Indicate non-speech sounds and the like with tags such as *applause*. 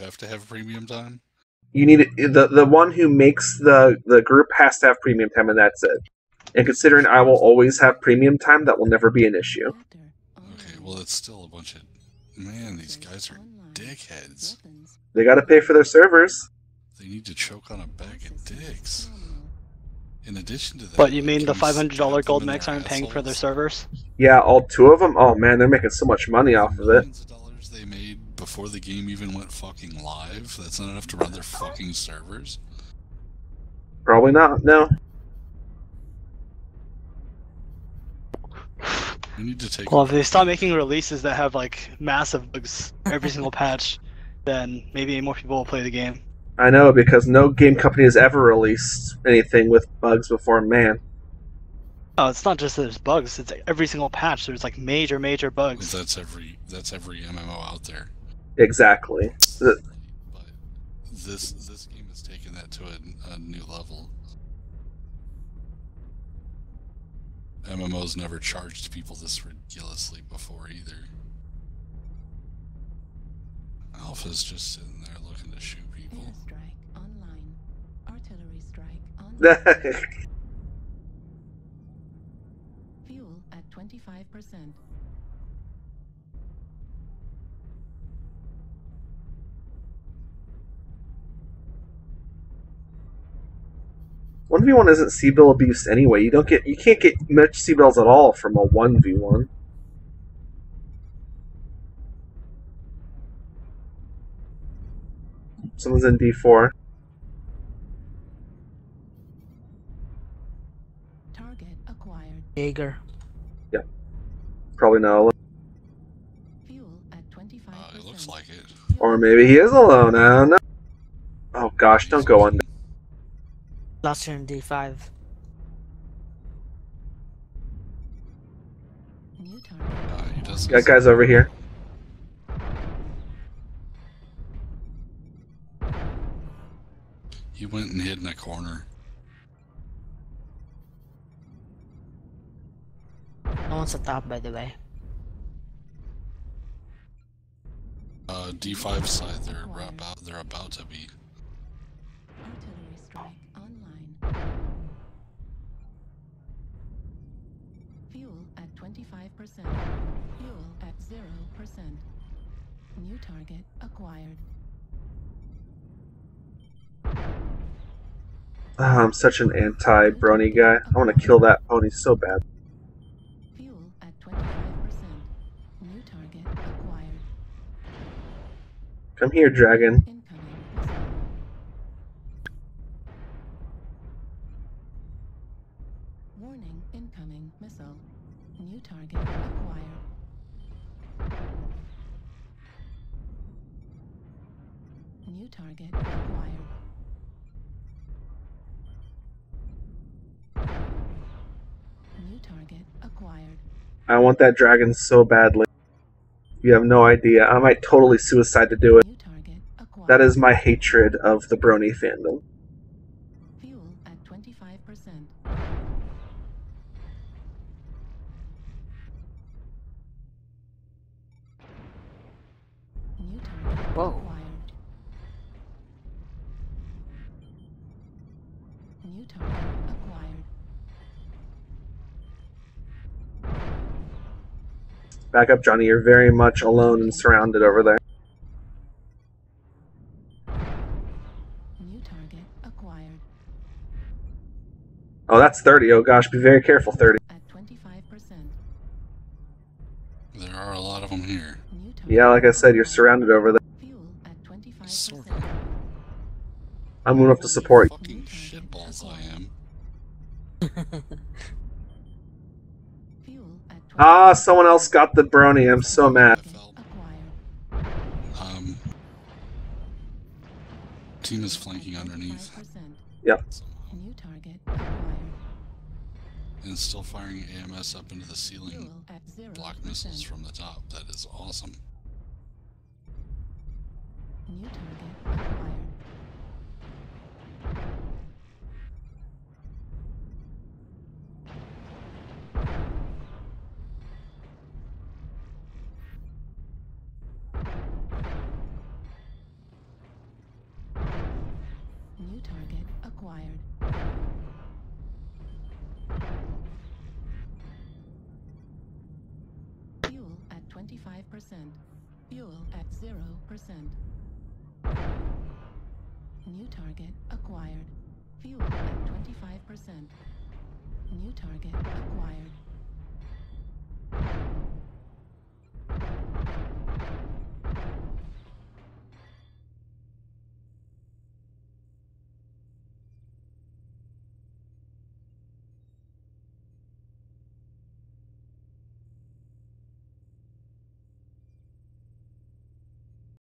have to have premium time? You need the the one who makes the the group has to have premium time, and that's it. And considering I will always have premium time, that will never be an issue. Okay, well it's still a bunch of man. These guys are dickheads. They got to pay for their servers. They need to choke on a bag of dicks. In addition to that, But you mean the five hundred dollar gold in mechs aren't paying for their servers? Yeah, all two of them. Oh man, they're making so much money off of it. Of dollars they made before the game even went fucking live. That's not enough to run their fucking servers. Probably not. No. We need to take. Well, if they stop making releases that have like massive bugs every single patch, then maybe more people will play the game. I know because no game company has ever released anything with bugs before. Man, Oh, it's not just that there's bugs; it's every single patch. There's like major, major bugs. That's every. That's every MMO out there. Exactly. But this this game has taken that to a, a new level. MMOs never charged people this ridiculously before either. Alpha's just sitting there looking to shoot people. Airstrike online. Artillery strike online. *laughs* Fuel at 25%. One v one isn't C bill abuse anyway. You don't get you can't get much C bills at all from a one v one. Someone's in D four. Target acquired. Jaeger. Yeah. Probably not alone. Fuel at 25%. Uh, it looks like it. Or maybe he is alone. I don't know. Oh gosh, don't go under. Last turn D5. New target. Uh, he doesn't. Got guys over here. He went and hid in a corner. No one's at top, by the way. Uh, D5 side, they're about they're about to be. 25%. Fuel at 0%. New target acquired. Ah, I'm such an anti brony guy. I want to kill that pony so bad. Fuel at 25%. New target acquired. Come here, dragon. Incoming missile. Warning, incoming missile. New target acquired. New target acquired. New target acquired. I want that dragon so badly. You have no idea. I might totally suicide to do it. That is my hatred of the brony fandom. Fuel at 25%. New target acquired. Back up, Johnny. You're very much alone and surrounded over there. New target acquired. Oh, that's 30. Oh gosh, be very careful, 30. At 25%. There are a lot of them here. Yeah, like I said, you're surrounded over there. Fuel at 25%. I'm moving up to support. Fucking shitballs I am. Fuel at 20 Ah, someone else got the brony. I'm so mad. I felt. acquired. Um, team is flanking underneath 25%. New target. And still firing AMS up into the ceiling Fuel at 0%. block missiles from the top. That is awesome. New target Target acquired. Fuel at 25%. Fuel at 0%. New target acquired. Fuel at 25%. New target acquired.